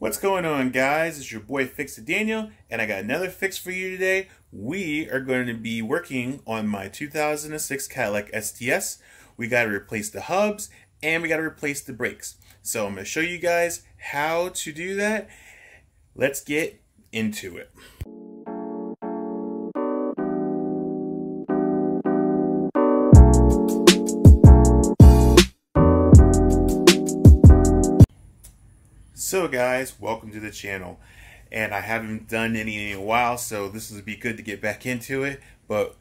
What's going on guys? It's your boy Fix Daniel and I got another fix for you today. We are going to be working on my 2006 Cadillac STS. We got to replace the hubs and we got to replace the brakes. So I'm going to show you guys how to do that. Let's get into it. So guys, welcome to the channel. And I haven't done any in a while, so this would be good to get back into it. But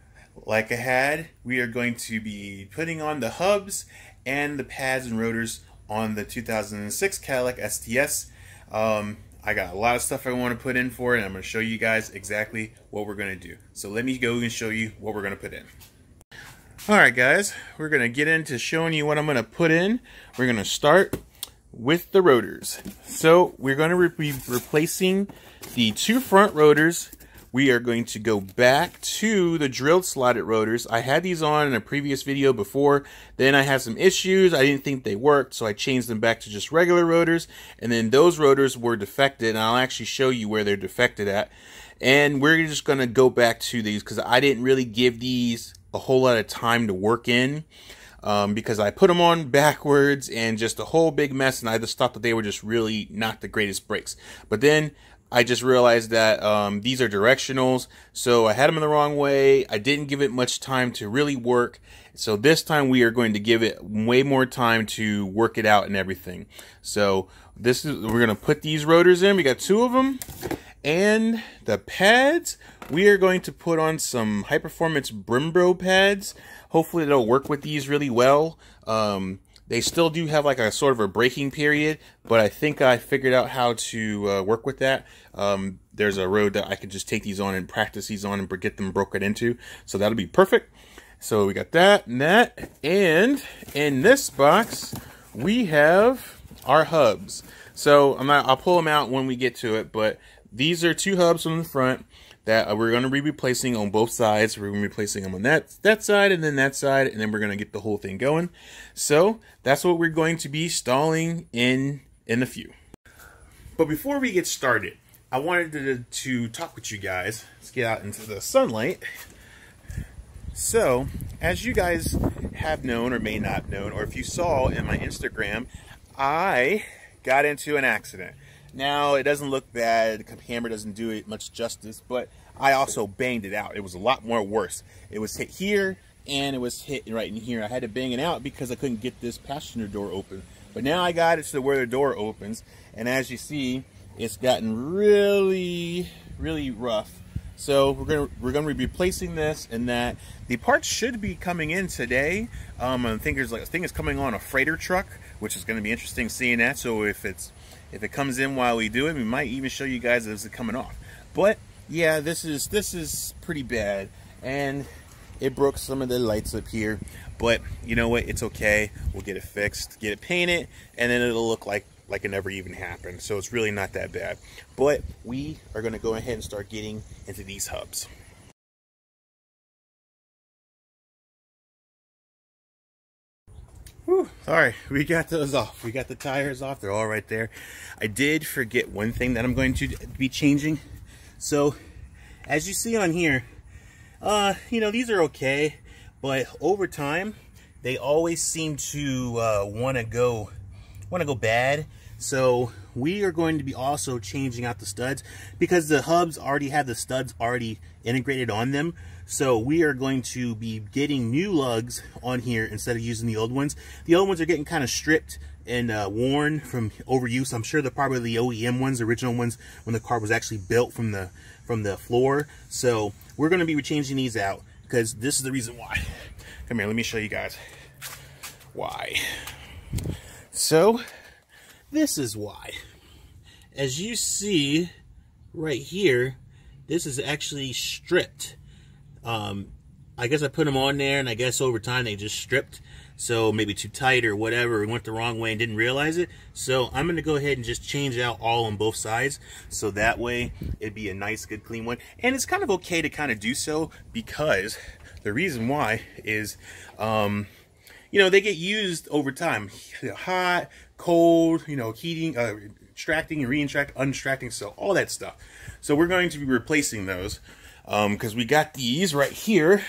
like I had, we are going to be putting on the hubs and the pads and rotors on the 2006 Cadillac STS. Um, I got a lot of stuff I want to put in for it, and I'm going to show you guys exactly what we're going to do. So let me go and show you what we're going to put in. Alright guys, we're going to get into showing you what I'm going to put in. We're going to start with the rotors. So we're going to be replacing the two front rotors. We are going to go back to the drilled slotted rotors. I had these on in a previous video before. Then I had some issues. I didn't think they worked, so I changed them back to just regular rotors. And then those rotors were defected, and I'll actually show you where they're defected at. And we're just going to go back to these because I didn't really give these a whole lot of time to work in um, because I put them on backwards and just a whole big mess. And I just thought that they were just really not the greatest brakes. But then I just realized that um, these are directionals, so I had them in the wrong way. I didn't give it much time to really work. So this time we are going to give it way more time to work it out and everything. So this is we're going to put these rotors in. We got two of them. And the pads, we are going to put on some high performance Brembo pads. Hopefully they'll work with these really well. Um, they still do have like a sort of a braking period, but I think I figured out how to uh, work with that. Um, there's a road that I could just take these on and practice these on and get them broken into. So that'll be perfect. So we got that and that. And in this box, we have our hubs. So I'm not, I'll pull them out when we get to it, but these are two hubs on the front that uh, we're going to be replacing on both sides. We're going to be replacing them on that, that side and then that side, and then we're going to get the whole thing going. So that's what we're going to be installing in, in a few. But before we get started, I wanted to, to talk with you guys. Let's get out into the sunlight. So, as you guys have known or may not known, or if you saw in my Instagram, I got into an accident. Now, it doesn't look bad. The camera doesn't do it much justice, but I also banged it out. It was a lot more worse. It was hit here, and it was hit right in here. I had to bang it out because I couldn't get this passenger door open. But now I got it to where the door opens, and as you see, it's gotten really, really rough. So we're gonna we're gonna be replacing this and that. The parts should be coming in today. Um, I think there's like I think it's coming on a freighter truck, which is to be interesting seeing that. So if it's if it comes in while we do it, we might even show you guys as it's coming off. But yeah, this is this is pretty bad, and it broke some of the lights up here. But you know what? It's okay. We'll get it fixed, get it painted, and then it'll look like like it never even happened. So it's really not that bad. But we are going to go ahead and start getting into these hubs. Whew, sorry, we got those off. We got the tires off. They're all right there. I did forget one thing that I'm going to be changing. So, as you see on here, uh, you know, these are okay. But over time, they always seem to uh, want to go want to go bad. So we are going to be also changing out the studs because the hubs already have the studs already integrated on them. So we are going to be getting new lugs on here instead of using the old ones. The old ones are getting kind of stripped and uh, worn from overuse. I'm sure they're probably the OEM ones, original ones when the car was actually built from the from the floor. So we're going to be changing these out because this is the reason why. Come here, let me show you guys why. So this is why. As you see right here, this is actually stripped. Um, I guess I put them on there, and I guess over time they just stripped. So maybe too tight or whatever, It went the wrong way and didn't realize it. So I'm going to go ahead and just change out all on both sides. So that way it'd be a nice, good, clean one. And it's kind of okay to kind of do so because the reason why is, um, you know, they get used over time. Hot, cold, you know, heating, uh, extracting, re-extract, unextracting, so all that stuff. So we're going to be replacing those because um, we got these right here.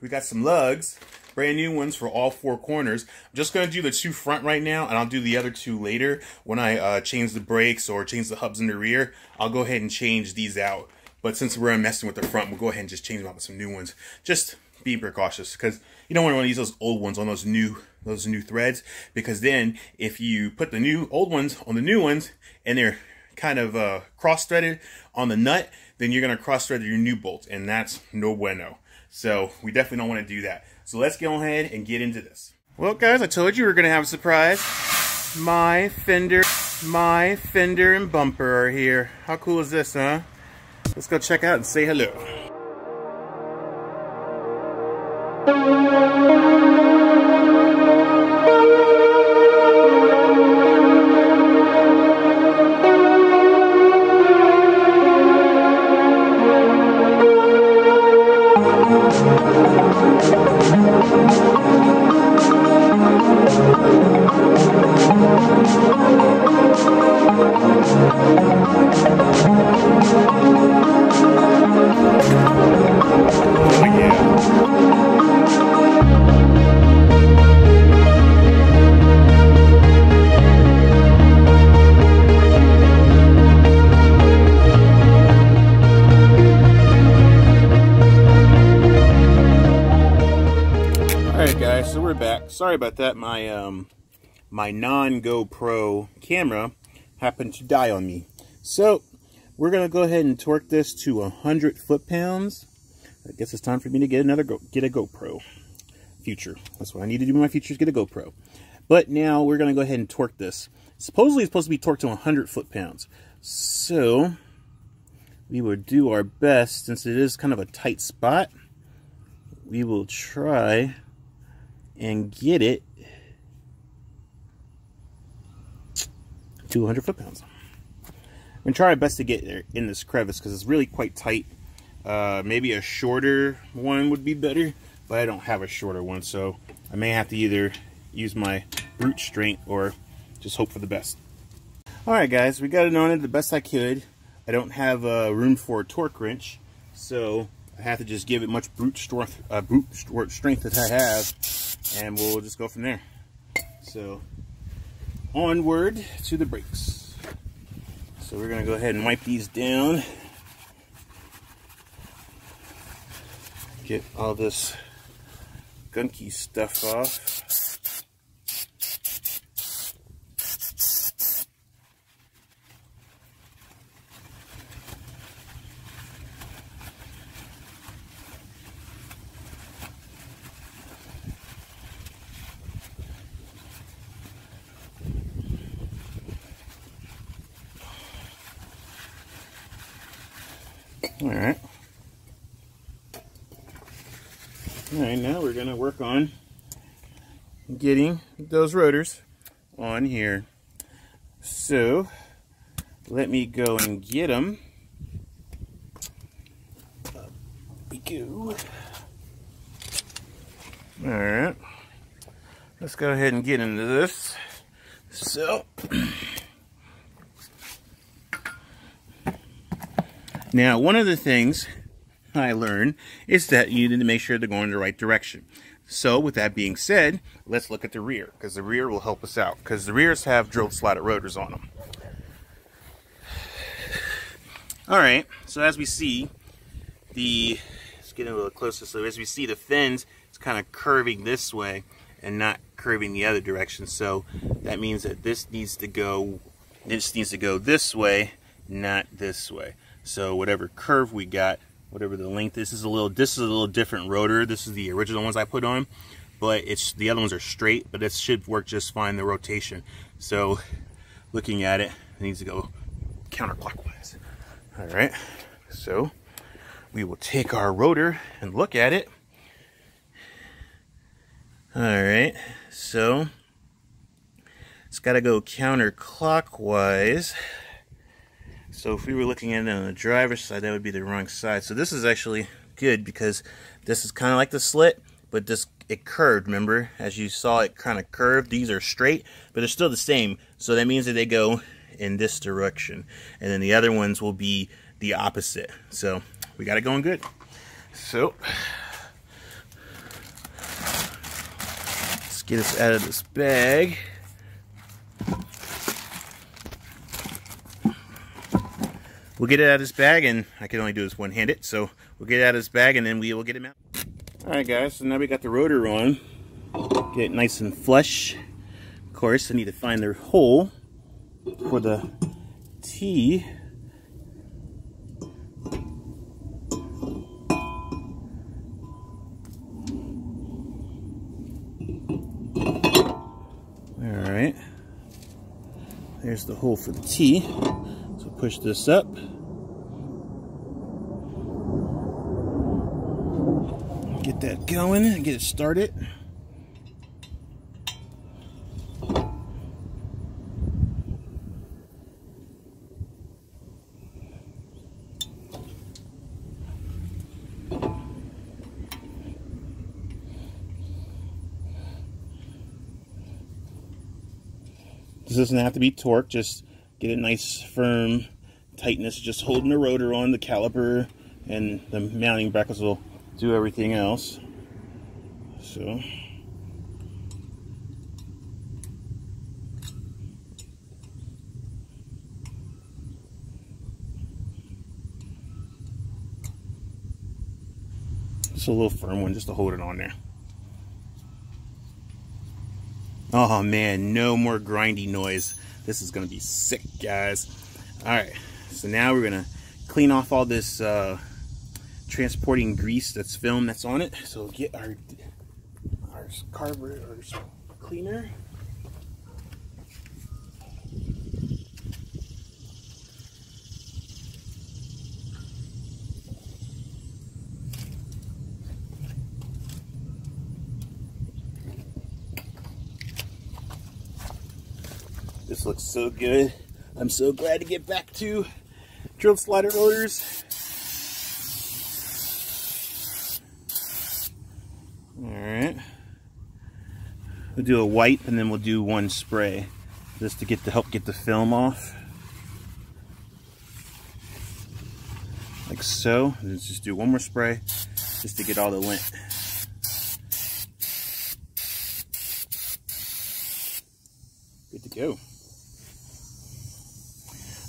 We got some lugs, brand new ones for all four corners. I'm just going to do the two front right now, and I'll do the other two later when I uh, change the brakes or change the hubs in the rear. I'll go ahead and change these out. But since we're messing with the front, we'll go ahead and just change them out with some new ones. Just be precautious because you don't want to use those old ones on those new those new threads because then if you put the new old ones on the new ones and they're kind of uh, cross threaded on the nut, then you're going to cross thread your new bolts and that's no bueno. So we definitely don't want to do that. So let's go ahead and get into this. Well guys, I told you we are going to have a surprise. My fender, my fender and bumper are here. How cool is this, huh? Let's go check out and say hello. Sorry about that. My um, my non GoPro camera happened to die on me. So we're gonna go ahead and torque this to 100 foot-pounds. I guess it's time for me to get another Go get a GoPro future. That's what I need to do in my future is get a GoPro. But now we're gonna go ahead and torque this. Supposedly it's supposed to be torqued to 100 foot-pounds. So we will do our best since it is kind of a tight spot. We will try and get it 200 foot-pounds. I'm going to try my best to get there in this crevice because it's really quite tight. Uh, maybe a shorter one would be better, but I don't have a shorter one, so I may have to either use my brute strength or just hope for the best. Alright guys, we got it on it the best I could. I don't have uh, room for a torque wrench, so I have to just give it much brute strength, uh, brute strength that I have and we'll just go from there. So onward to the brakes. So we're gonna go ahead and wipe these down. Get all this gunky stuff off. All right. All right, now we're gonna work on getting those rotors on here. So, let me go and get them. Up we go. All right. Let's go ahead and get into this. So, Now, one of the things I learned is that you need to make sure they're going in the right direction. So, with that being said, let's look at the rear, because the rear will help us out, because the rears have drilled slotted rotors on them. Alright, so as we see, the, let's get a little closer, so as we see the fins, it's kind of curving this way, and not curving the other direction, so that means that this needs to go, this needs to go this way, not this way. So whatever curve we got, whatever the length, this is a little, this is a little different rotor. This is the original ones I put on, but it's the other ones are straight, but this should work just fine, the rotation. So looking at it, it needs to go counterclockwise. All right, so we will take our rotor and look at it. All right, so it's got to go counterclockwise. So if we were looking at it on the driver's side, that would be the wrong side. So this is actually good because this is kind of like the slit, but this it curved, remember? As you saw, it kind of curved. These are straight, but they're still the same. So that means that they go in this direction. And then the other ones will be the opposite. So we got it going good. So let's get us out of this bag. We'll get it out of this bag, and I can only do this one-handed, so we'll get it out of this bag, and then we will get it out. All right, guys, so now we got the rotor on. Get it nice and flush. Of course, I need to find the hole for the T. All right, there's the hole for the T. Push this up. Get that going and get it started. This doesn't have to be torque, just get a nice firm tightness just holding the rotor on the caliper and the mounting brackets will do everything else. So just a little firm one just to hold it on there. Oh man no more grindy noise this is going to be sick, guys. All right, so now we're going to clean off all this uh, transporting grease that's film that's on it. So get our, our carburetor cleaner. Looks so good. I'm so glad to get back to drilled slotted rotors. Alright. We'll do a wipe and then we'll do one spray just to get to help get the film off. Like so. Let's just do one more spray just to get all the lint. Good to go.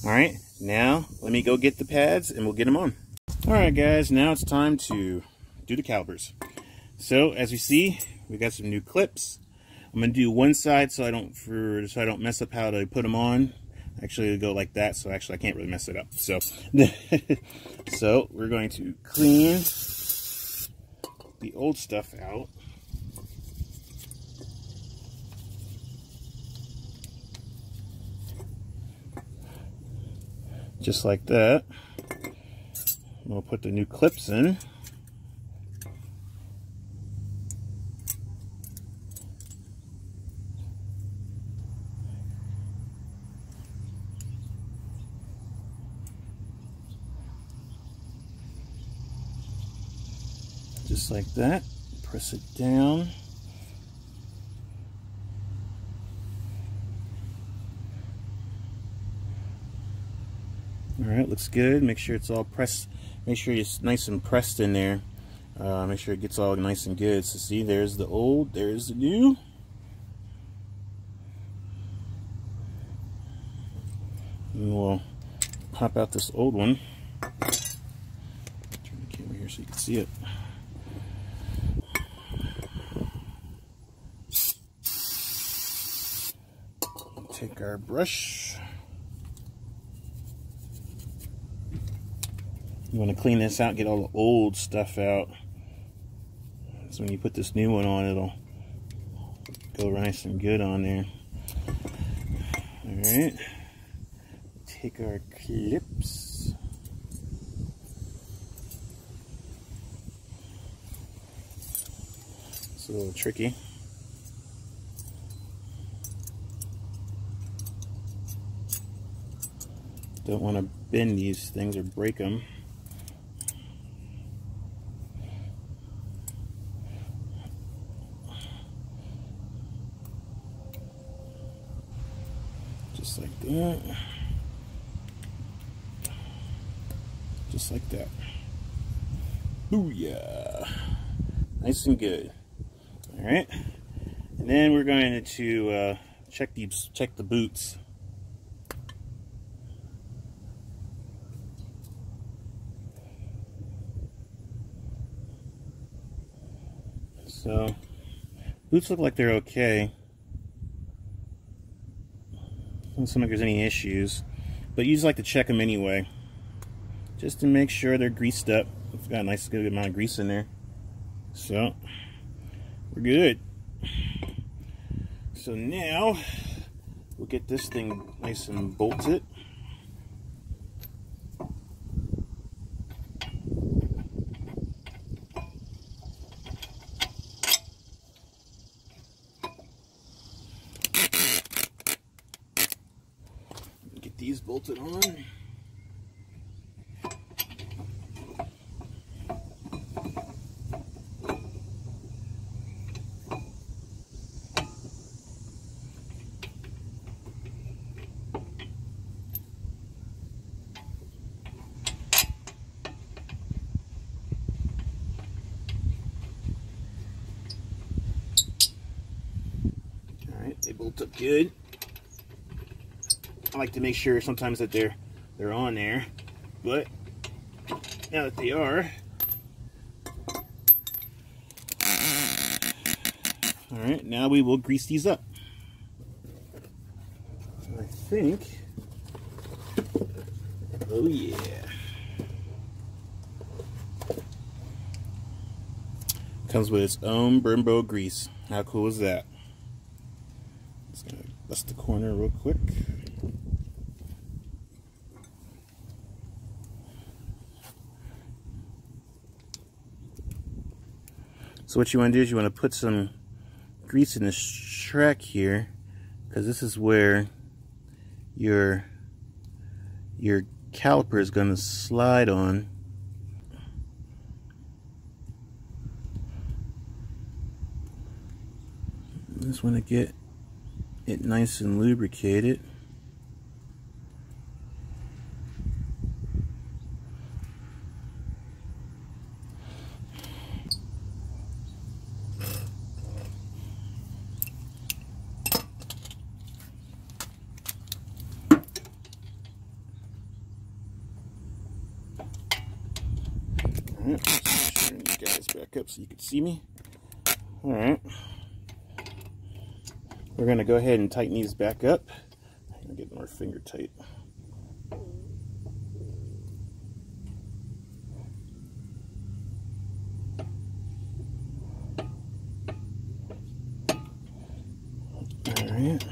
All right, now let me go get the pads and we'll get them on. All right, guys, now it's time to do the calipers. So as you see, we got some new clips. I'm gonna do one side so I don't for so I don't mess up how to put them on. Actually, go like that, so actually I can't really mess it up. So, so we're going to clean the old stuff out. Just like that. We'll put the new clips in. Just like that. Press it down. All right, looks good. Make sure it's all pressed. Make sure it's nice and pressed in there. Uh, make sure it gets all nice and good. So see, there's the old, there's the new. And we'll pop out this old one. Turn the camera here so you can see it. Take our brush. You want to clean this out, get all the old stuff out. So when you put this new one on, it'll go nice and good on there. Alright. Take our clips. It's a little tricky. Don't want to bend these things or break them. That. Just like that. Booyah. Nice and good. All right. And then we're going to uh, check these, check the boots. So, boots look like they're okay. Doesn't seem like there's any issues. But you just like to check them anyway. Just to make sure they're greased up. It's got a nice good amount of grease in there. So, we're good. So now, we'll get this thing nice and bolted. Get these bolted on. Alright, they bolt up good. Like to make sure sometimes that they're they're on there, but now that they are, all right, now we will grease these up. I think, oh yeah. Comes with its own Brembo grease. How cool is that? Just gonna dust the corner real quick. So what you want to do is you want to put some grease in this track here because this is where your your caliper is going to slide on. Just want to get it nice and lubricated. Alright, turn you guys back me. Alright. We're going to go ahead and tighten these back up. I'm going to get more finger tight. Alright.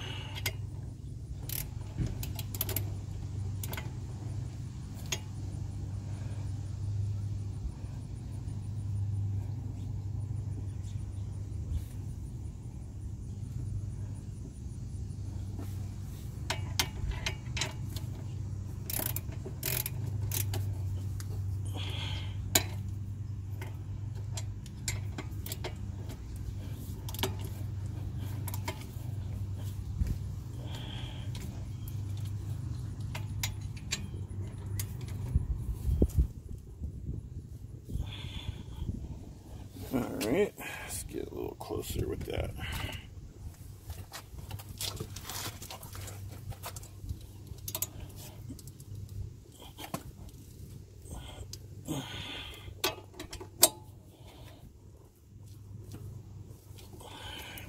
Let's get a little closer with that.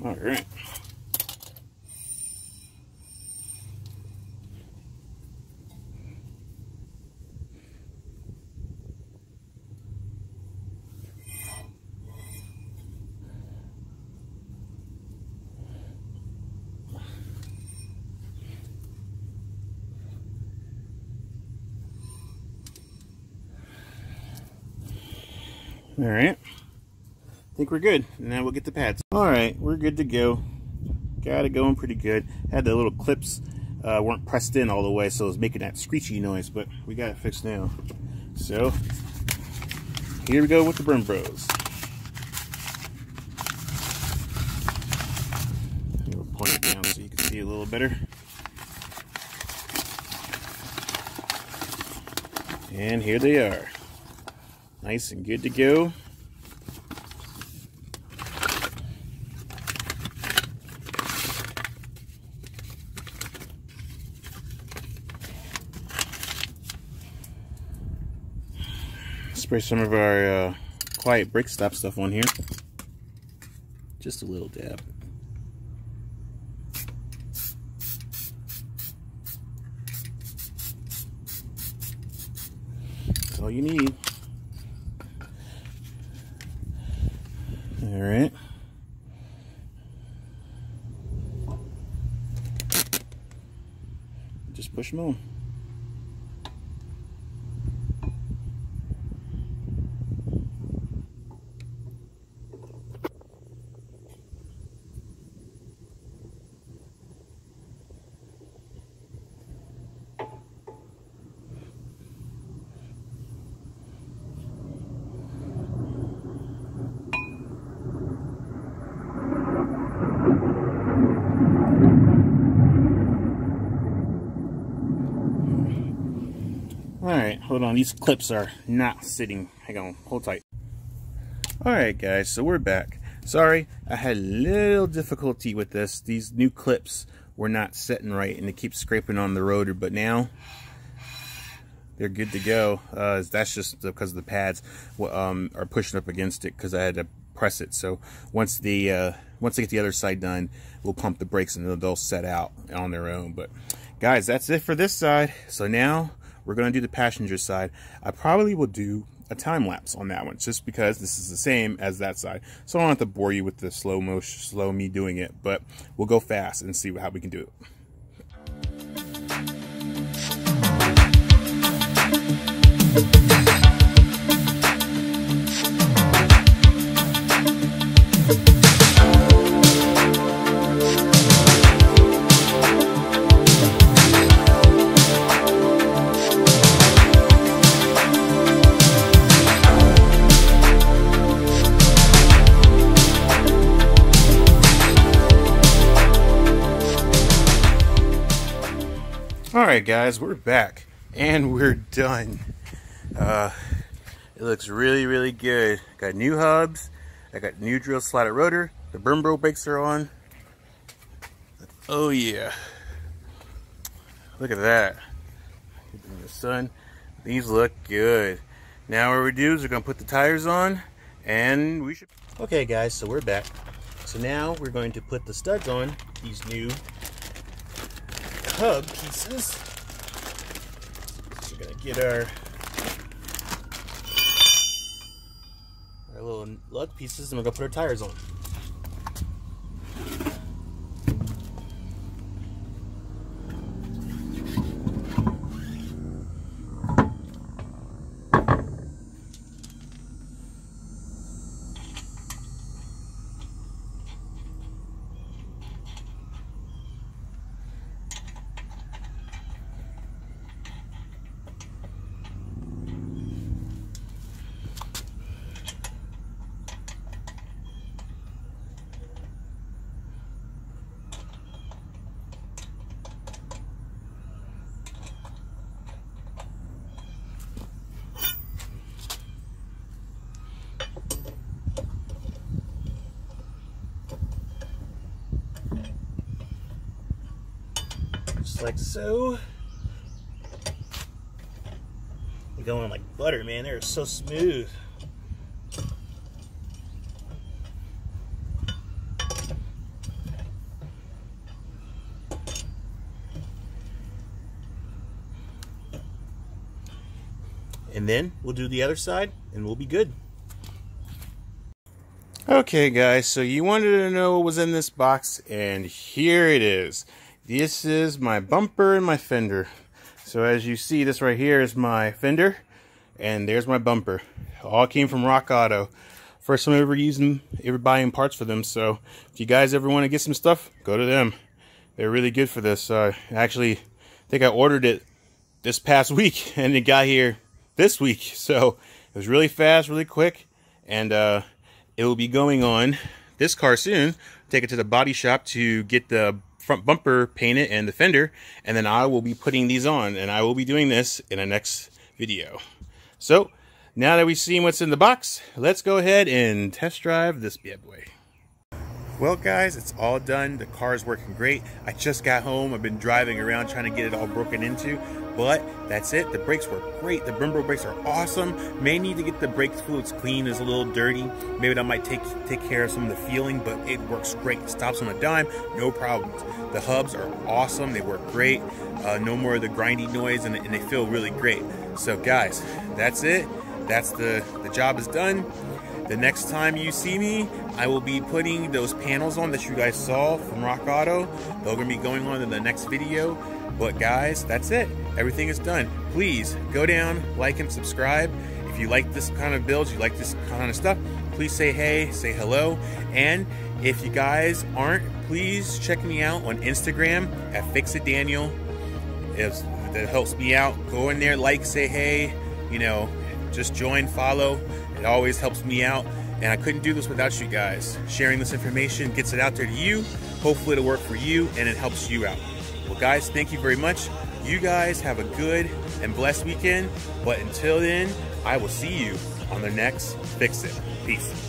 Alright. All right. I think we're good. And then we'll get the pads. All right, we're good to go. Got it going pretty good. Had the little clips uh, weren't pressed in all the way, so it was making that screechy noise, but we got it fixed now. So, here we go with the Brembos. We'll point it down so you can see a little better. And here they are. Nice and good to go. Spray some of our uh, quiet brick stop stuff on here. Just a little dab. That's all you need. All right. Just push them on. Alright, hold on. These clips are not sitting. Hang on, hold tight. Alright guys, so we're back. Sorry, I had a little difficulty with this. These new clips were not setting right and they keep scraping on the rotor, but now they're good to go. Uh, that's just because the pads um, are pushing up against it because I had to press it. So once the uh, once they get the other side done, we'll pump the brakes and they'll set out on their own. But guys, that's it for this side. So now we're going to do the passenger side. I probably will do a time lapse on that one just because this is the same as that side. So I don't have to bore you with the slow motion, slow me doing it, but we'll go fast and see how we can do it. Alright guys, we're back and we're done. Uh, it looks really, really good. Got new hubs, I got new drill slotted rotor, the Brembo brakes are on. Oh yeah. Look at that. In the sun. These look good. Now what we do is we're gonna put the tires on and we should Okay guys, so we're back. So now we're going to put the studs on these new hub pieces. We're gonna get our our little lug pieces and we're gonna put our tires on. Like so. They're going like butter, man. They're so smooth. And then we'll do the other side and we'll be good. Okay guys, so you wanted to know what was in this box and here it is. This is my bumper and my fender. So as you see, this right here is my fender, and there's my bumper. All came from Rock Auto. First time ever using, ever buying parts for them. So if you guys ever want to get some stuff, go to them. They're really good for this. Uh, actually, I think I ordered it this past week, and it got here this week. So it was really fast, really quick, and uh, it will be going on this car soon. Take it to the body shop to get the front bumper painted and the fender and then I will be putting these on and I will be doing this in the next video. So, now that we've seen what's in the box, let's go ahead and test drive this bad boy. Well guys, it's all done. The car is working great. I just got home. I've been driving around trying to get it all broken into, but that's it. The brakes work great. The Brembo brakes are awesome. May need to get the brake fluids clean. It's a little dirty. Maybe that might take take care of some of the feeling, but it works great. It stops on a dime, no problems. The hubs are awesome. They work great. Uh, no more of the grindy noise, and, and they feel really great. So guys, that's it. That's the, the job is done. The next time you see me, I will be putting those panels on that you guys saw from Rock Auto. They're going to be going on in the next video. But guys, that's it. Everything is done. Please go down, like and subscribe. If you like this kind of builds, you like this kind of stuff, please say hey, say hello. And if you guys aren't, please check me out on Instagram at FixItDaniel. If that helps me out, go in there, like, say hey, you know, just join, follow. It always helps me out. And I couldn't do this without you guys. Sharing this information gets it out there to you. Hopefully it'll work for you and it helps you out. Well, guys, thank you very much. You guys have a good and blessed weekend. But until then, I will see you on the next Fix It. Peace.